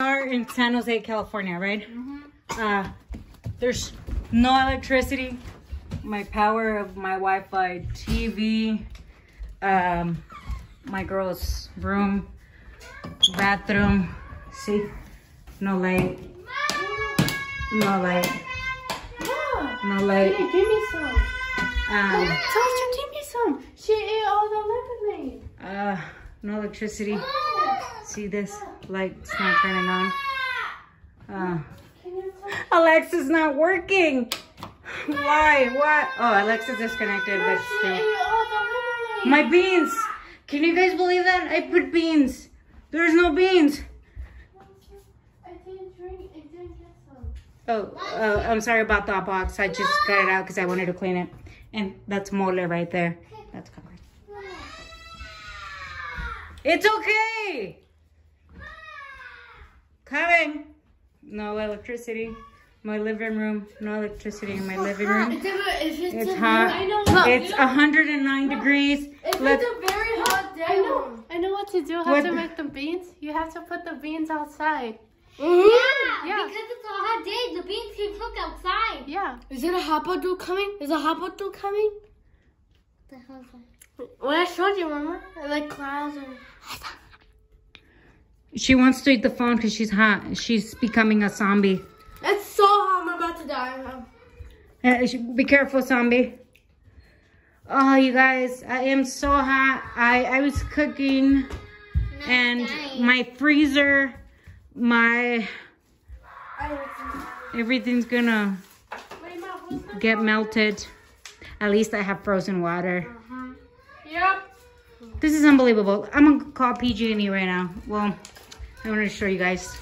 are in San Jose, California, right? Mm-hmm. Uh, there's no electricity. My power of my Wi-Fi, TV, um, my girl's room, bathroom. See, no light, no light, no light. Here, give me some. Um, Tasha, give me some. She ate all the lemonade. uh, no electricity. See this light's not turning on. Uh, tell? Alexa's not working. Why? What? Oh, Alexa's disconnected, but still. My beans. Can you guys believe that? I put beans. There's no beans. I didn't drink. I didn't get some. Oh, uh, I'm sorry about that box. I just got it out because I wanted to clean it. And that's mole right there. That's covered. It's okay. Coming. No electricity. My living room. No electricity in my living room. If it's, It's a hot. I know. It's 109 degrees. If Let's, it's a very hot day. I know. I know what to do. How What to make the beans? You have to put the beans outside. Yeah, Yeah. because it's a hot day. The beans can cook outside. Yeah. Is it a hot bottle coming? Is a hot bottle coming? The hell's that? What I showed you, remember? Like clouds and. She wants to eat the phone because she's hot. She's becoming a zombie. It's so hot. I'm about to die. Uh, Be careful, zombie. Oh, you guys, I am so hot. I, I was cooking and my freezer, my, everything's gonna Wait, Mom, what's that? get melted. At least I have frozen water. Yep. This is unbelievable. I'm gonna call PG&E right now. Well, I wanted to show you guys.